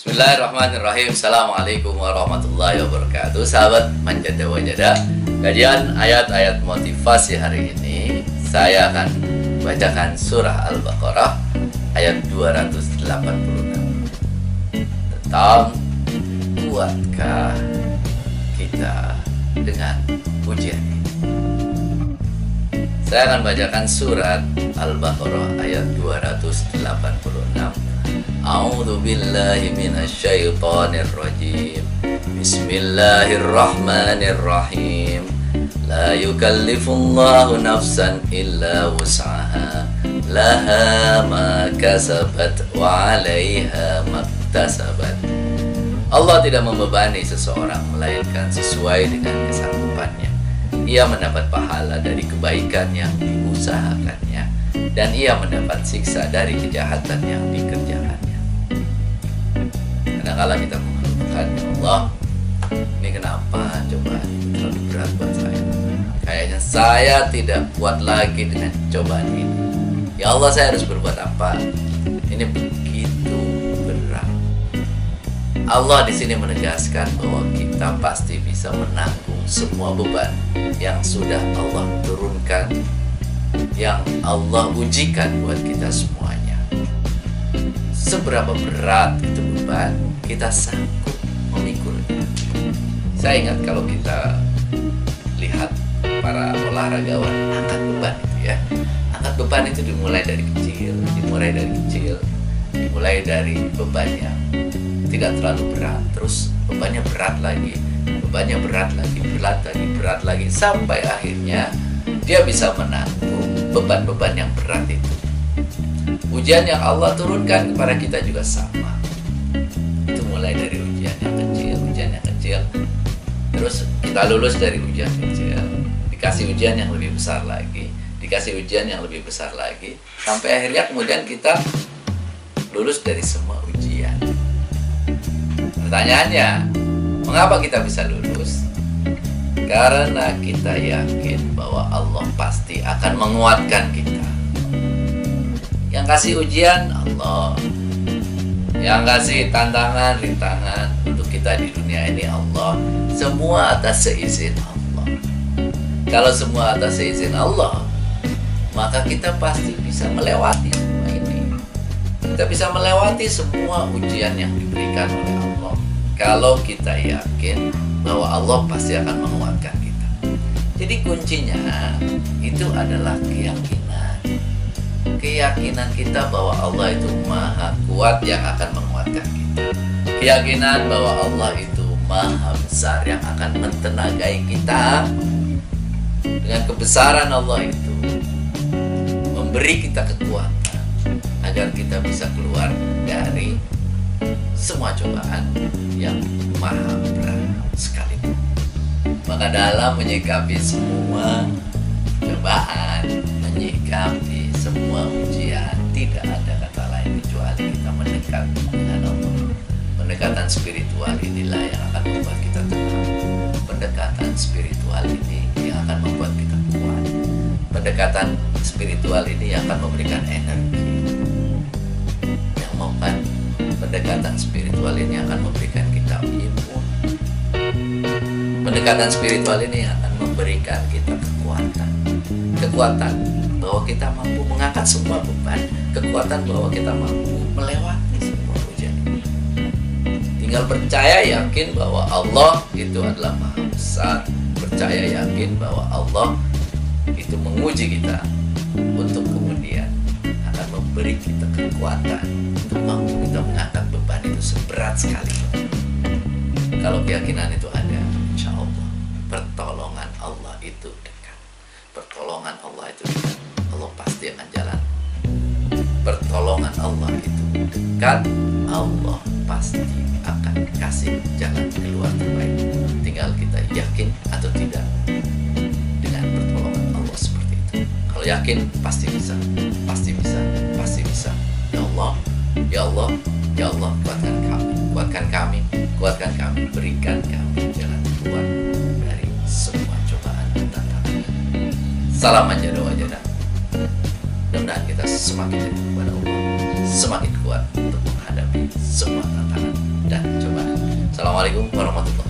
Bismillahirrahmanirrahim. Assalamualaikum warahmatullahi wabarakatuh. Sahabat Manjada Wajada Kajian ayat-ayat motivasi hari ini Saya akan bacakan surah Al-Baqarah Ayat 286 Tentang Kuatkah kita dengan ujian Saya akan bacakan surat Al-Baqarah ayat 286 A'udzu billahi minasyaitonir rajim. Bismillahirrahmanirrahim. La yukallifullahu nafsan illa wus'aha. Laha ma kasabat wa 'alaiha maktasabat. Allah tidak membebani seseorang melainkan sesuai dengan kesanggupannya. Ia mendapat pahala dari kebaikan yang diusahakannya dan ia mendapat siksa dari kejahatan yang dikerjakannya. Kadangkala kita mengeluhkan ya Allah, ini kenapa coba terlalu berat buat saya? Kayaknya saya tidak kuat lagi dengan cobaan ini. Ya Allah, saya harus berbuat apa? Ini begitu berat. Allah di sini menegaskan bahwa kita pasti bisa menanggung semua beban yang sudah Allah turunkan, yang Allah ujikan buat kita semuanya. Seberapa berat itu kita sanggup memikulnya. Saya ingat kalau kita lihat para olahragawan angkat beban itu ya. Angkat beban itu dimulai dari kecil, dimulai dari kecil, dimulai dari beban yang tidak terlalu berat, terus bebannya berat lagi, bebannya berat lagi, berat lagi, berat lagi, sampai akhirnya dia bisa menanggung beban-beban yang berat itu. Ujian yang Allah turunkan kepada kita juga sama. Terus kita lulus dari ujian kecil, dikasih ujian yang lebih besar lagi, dikasih ujian yang lebih besar lagi, sampai akhirnya kemudian kita lulus dari semua ujian. Pertanyaannya, mengapa kita bisa lulus? Karena kita yakin bahwa Allah pasti akan menguatkan kita. Yang kasih ujian Allah. Yang kasih tantangan, rintangan kita di dunia ini Allah. Semua atas seizin Allah. Kalau semua atas seizin Allah, maka kita pasti bisa melewati semua ini. Kita bisa melewati semua ujian yang diberikan oleh Allah. Kalau kita yakin bahwa Allah pasti akan menguatkan kita. Jadi kuncinya itu adalah keyakinan. Keyakinan kita bahwa Allah itu maha kuat yang akan menguatkan. Keyakinan bahwa Allah itu maha besar yang akan mentenagai kita. Dengan kebesaran Allah itu memberi kita kekuatan agar kita bisa keluar dari semua cobaan yang maha berat sekali. Maka dalam menyikapi semua cobaan, menyikapi semua ujian, tidak ada kata lain kecuali kita mendekat dengan Allah. Pendekatan spiritual inilah yang akan membuat kita tenang. Pendekatan spiritual ini yang akan membuat kita kuat. Pendekatan spiritual ini yang akan memberikan energi. Yang membuat pendekatan spiritual ini akan memberikan kita imun. Pendekatan spiritual ini akan memberikan kita kekuatan. Kekuatan bahwa kita mampu mengangkat semua beban, kekuatan bahwa kita mampu melewati. Tinggal percaya yakin bahwa Allah itu adalah Maha Besar, percaya yakin bahwa Allah itu menguji kita untuk kemudian akan memberi kita kekuatan untuk mampu kita mengangkat beban itu seberat sekali. Kalau keyakinan itu Pertolongan Allah itu dekat. Allah pasti akan kasih jalan keluar terbaik. Tinggal kita yakin atau tidak dengan pertolongan Allah seperti itu. Kalau yakin pasti bisa, pasti bisa, pasti bisa. Ya Allah, ya Allah, ya Allah kuatkan kami, kuatkan kami, kuatkan kami, berikan kami jalan keluar dari semua cobaan dan tantangan. Salam manjada wajada. Mudah-mudahan kita semakin dekat kepada Allah, semakin kuat untuk menghadapi semua tantangan dan cobaan. Assalamualaikum warahmatullahi wabarakatuh.